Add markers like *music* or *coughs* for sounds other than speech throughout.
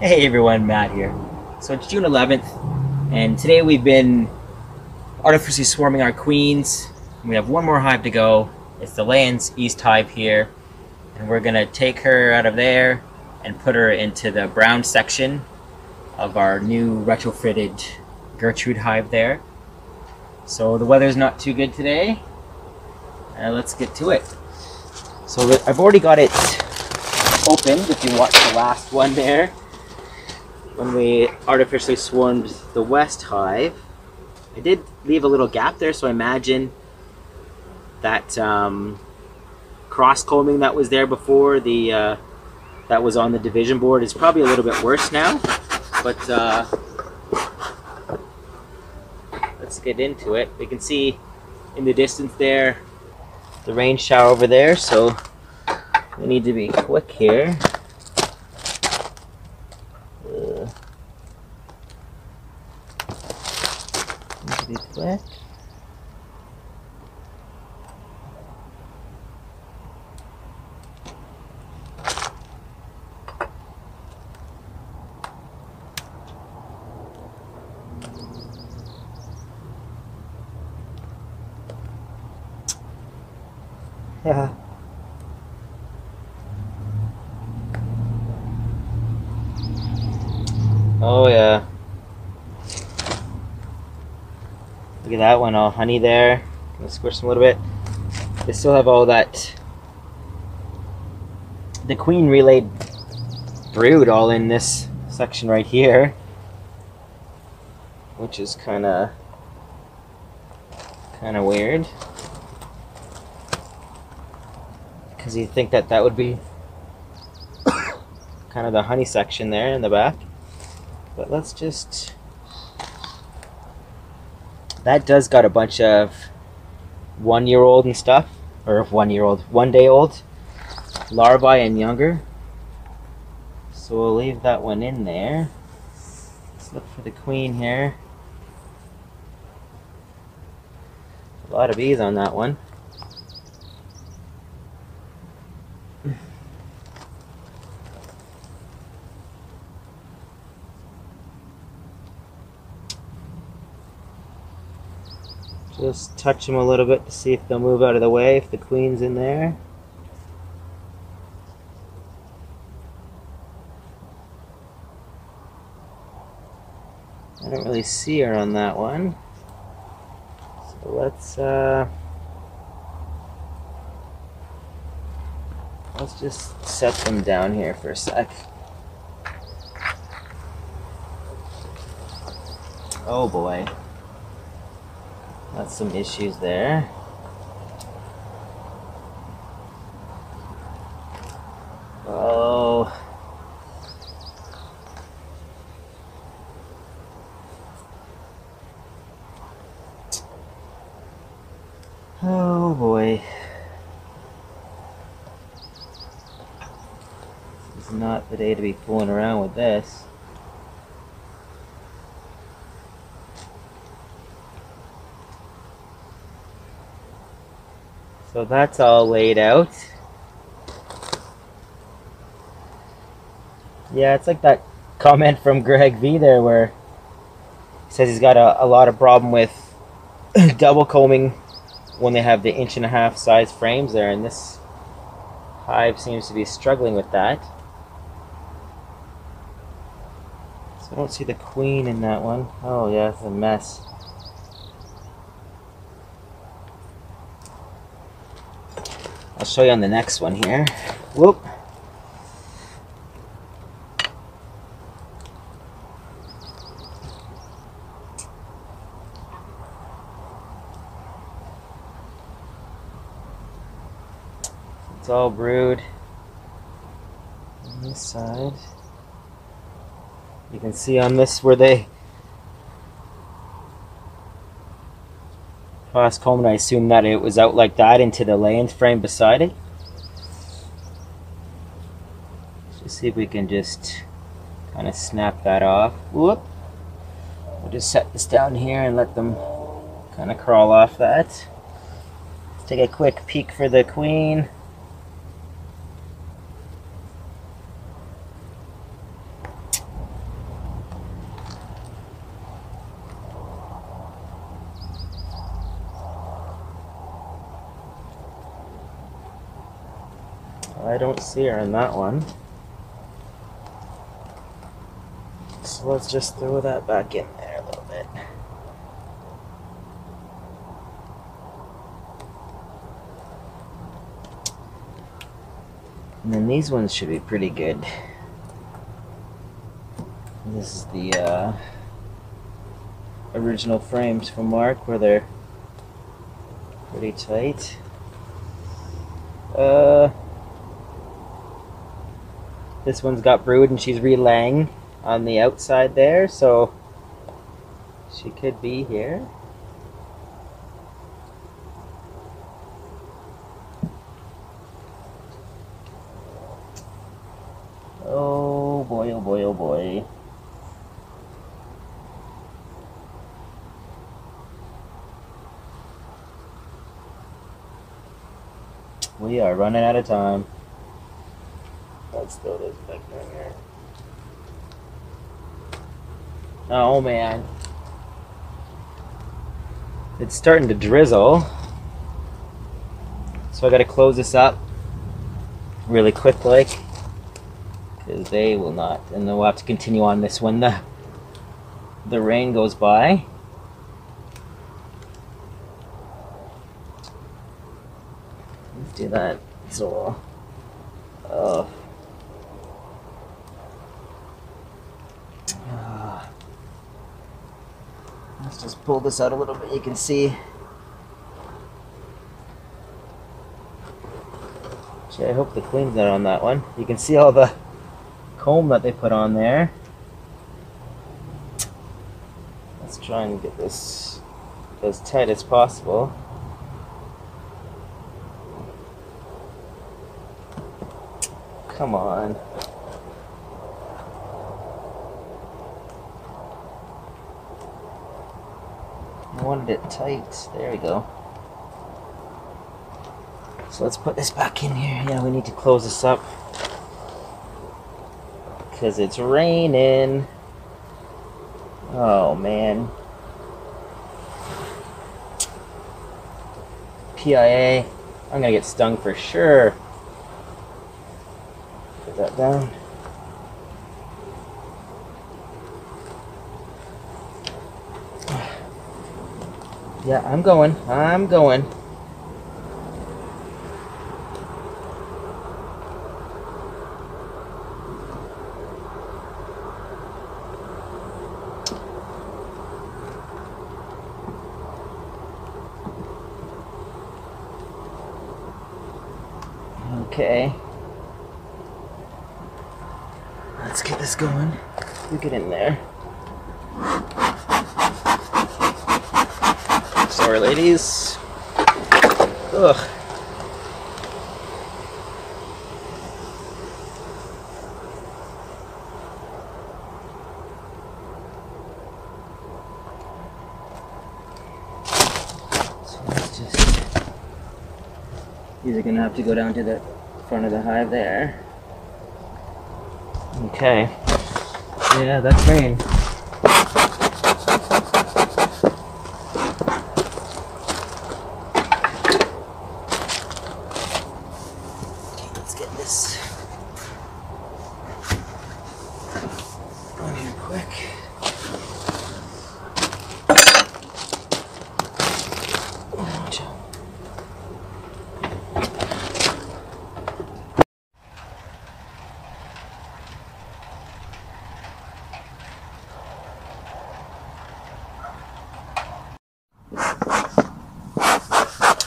Hey everyone, Matt here. So it's June 11th, and today we've been artificially swarming our queens. We have one more hive to go. It's the Layens East Hive here, and we're gonna take her out of there and put her into the brown section of our new retrofitted Gertrude hive there. So the weather's not too good today. Uh, let's get to it. So I've already got it opened if you watched the last one there when we artificially swarmed the west hive. I did leave a little gap there, so I imagine that um, cross combing that was there before the uh, that was on the division board is probably a little bit worse now. But uh, let's get into it. We can see in the distance there the rain shower over there, so we need to be quick here. Uh, need to be quick. Yeah. Oh yeah. Look at that one, all honey there. Gonna squish them a little bit. They still have all that. The queen relayed brood all in this section right here, which is kind of kind of weird. Because you think that that would be *coughs* kind of the honey section there in the back. But let's just... That does got a bunch of one-year-old and stuff. Or one-year-old, one-day-old. Larvae and younger. So we'll leave that one in there. Let's look for the queen here. A lot of bees on that one. Just touch them a little bit to see if they'll move out of the way if the queen's in there. I don't really see her on that one. So let's uh, let's just set them down here for a sec. Oh boy. That's some issues there. Oh. Oh boy. This is not the day to be fooling around with this. So that's all laid out. Yeah, it's like that comment from Greg V there where he says he's got a, a lot of problem with *coughs* double combing when they have the inch and a half size frames there and this hive seems to be struggling with that. So I don't see the queen in that one. Oh yeah, it's a mess. I'll show you on the next one here. Whoop. It's all brood on this side. You can see on this where they cross comb and I assume that it was out like that into the Layens frame beside it. Let's see if we can just kind of snap that off. Whoop. We'll just set this down here and let them kind of crawl off that. Let's take a quick peek for the queen. I don't see her in that one. So let's just throw that back in there a little bit. And then these ones should be pretty good. This is the uh, original frames from Mark where they're pretty tight. Uh, this one's got brood and she's relaying on the outside there, so she could be here. Oh boy, oh boy, oh boy. We are running out of time. Back here. Oh man. It's starting to drizzle. So I gotta close this up really quick like. Because they will not. And then we'll have to continue on this when the the rain goes by. Let's do that. So uh, uh, let's just pull this out a little bit. You can see. Gee, I hope the queen's not on that one. You can see all the comb that they put on there. Let's try and get this as tight as possible. Come on. It tight. There we go. So let's put this back in here. Yeah, we need to close this up. Because it's raining. Oh, man. PIA. I'm gonna get stung for sure. Put that down. Yeah, I'm going. I'm going. Okay. Let's get this going. You get in there. Ladies. Ugh. So. These are gonna have to go down to the front of the hive there. Okay. Yeah, that's rain.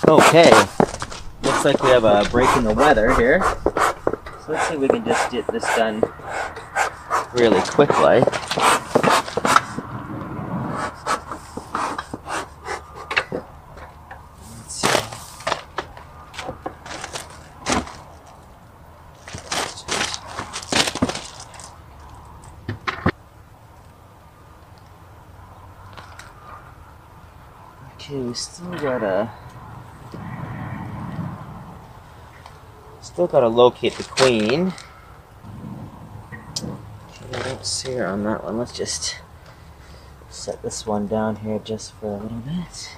Okay, looks like we have a break in the weather here. So let's see if we can just get this done really quickly. Okay, we still gotta still gotta locate the queen. I don't see her on that one. Let's just set this one down here just for a little bit.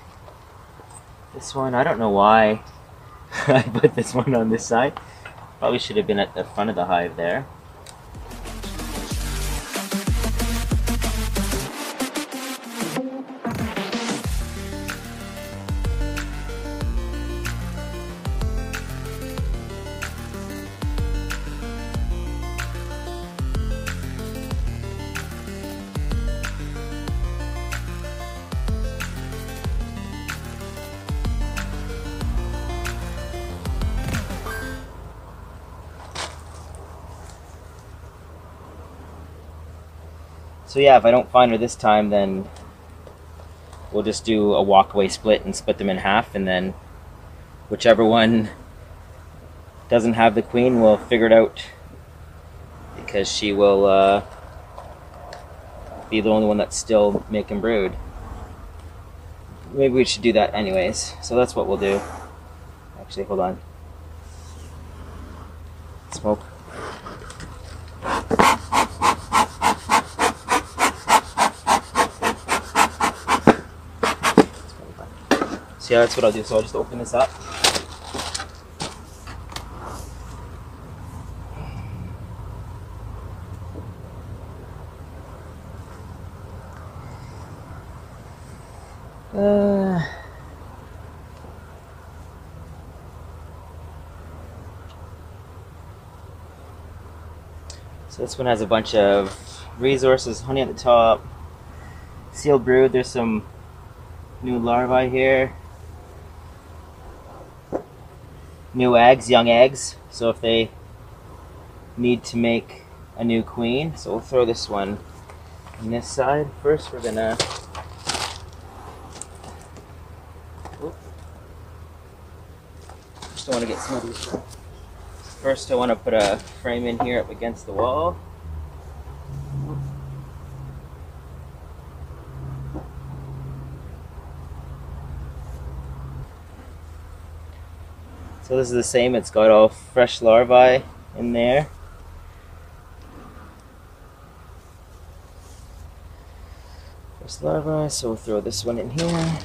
This one, I don't know why *laughs* I put this one on this side. Probably should have been at the front of the hive there. So yeah, if I don't find her this time, then we'll just do a walkaway split and split them in half, and then whichever one doesn't have the queen, we'll figure it out because she will uh, be the only one that's still making brood. Maybe we should do that anyways. So that's what we'll do. Actually, hold on. Smoke. So yeah, that's what I'll do. So I'll just open this up. Uh, so this one has a bunch of resources, honey at the top, sealed brood. There's some new larvae here. New eggs, young eggs. So if they need to make a new queen, so we'll throw this one on this side. First we're gonna Just don't want to get these. First, I want to put a frame in here up against the wall. So this is the same, it's got all fresh larvae in there. Fresh larvae, so we'll throw this one in here.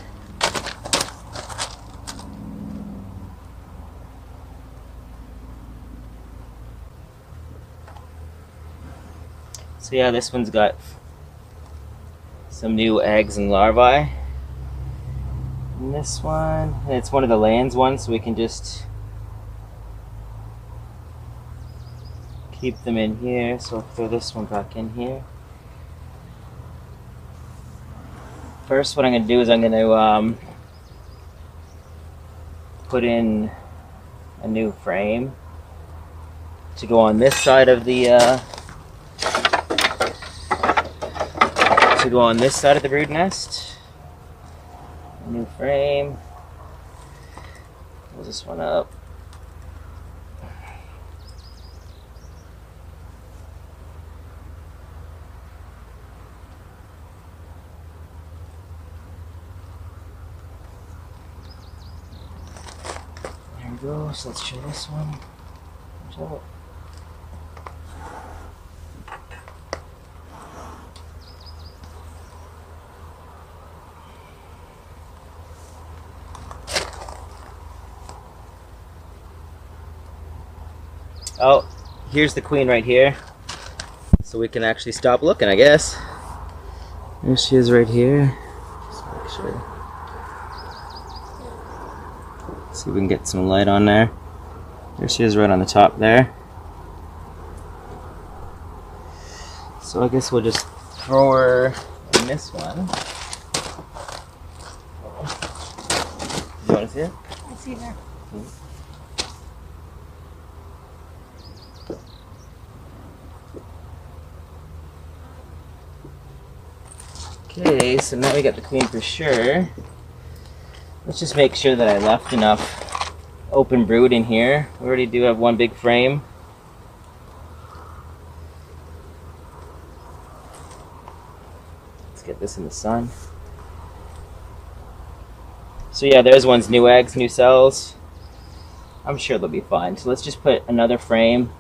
So yeah, this one's got some new eggs and larvae. And this one, and it's one of the Layens ones, so we can just keep them in here. So I'll throw this one back in here. First, what I'm going to do is I'm going to um, put in a new frame to go on this side of the uh, to go on this side of the brood nest. New frame. Pull this one up. There we go. So let's try this one. Out. Oh, here's the queen right here. So we can actually stop looking, I guess. There she is right here. Just make sure. See if we can get some light on there. There she is right on the top there. So I guess we'll just throw her in this one. You want to see it? I see her. Okay, so now we got the queen for sure. Let's just make sure that I left enough open brood in here. We already do have one big frame. Let's get this in the sun. So yeah, there's one's new eggs, new cells. I'm sure they'll be fine. So let's just put another frame.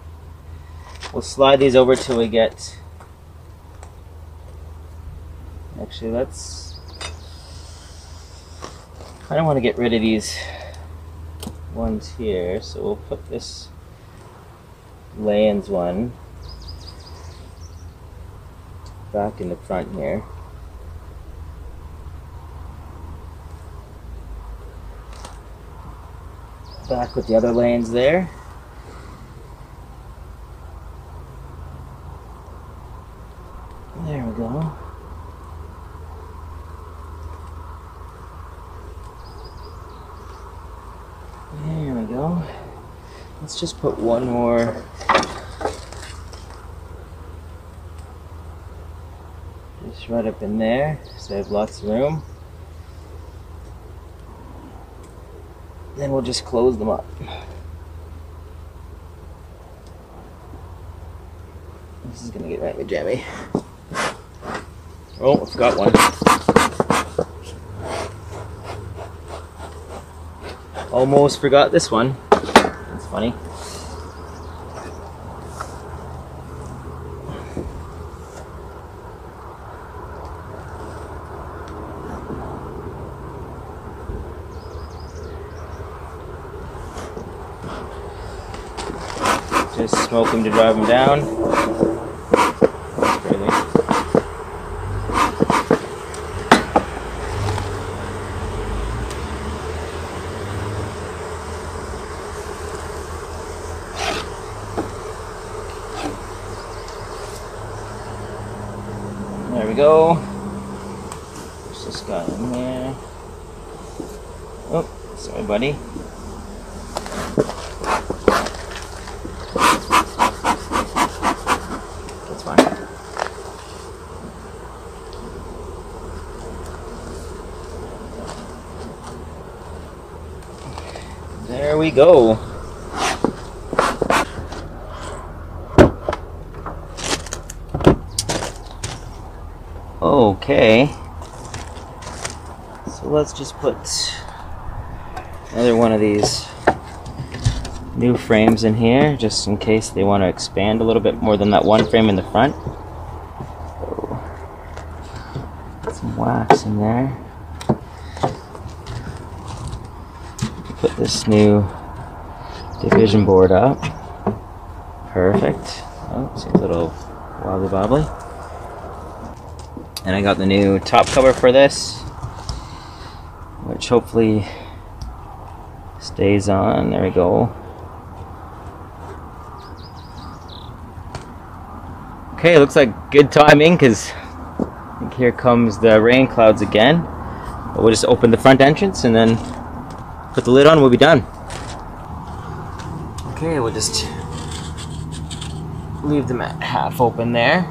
We'll slide these over till we get Actually, let's. I don't want to get rid of these ones here, so we'll put this Layens one back in the front here. Back with the other Layens there. There we go. There we go. Let's just put one more just right up in there so I have lots of room. Then we'll just close them up. This is gonna get right with jammy. Oh, I forgot one. Almost forgot this one. Funny. Just smoke them to drive them down. Really. There we go. There's this guy in there. Oh, sorry, buddy. That's fine. There we go. Okay. So let's just put another one of these new frames in here just in case they want to expand a little bit more than that one frame in the front. So, some wax in there. Put this new division board up. Perfect. Oh, seems a little wobbly bobbly. And I got the new top cover for this, which hopefully stays on. There we go. Okay, looks like good timing because here comes the rain clouds again. But we'll just open the front entrance and then put the lid on. We'll be done. Okay, we'll just leave them at half open there,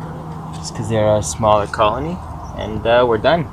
just because they're a smaller colony, and uh, we're done.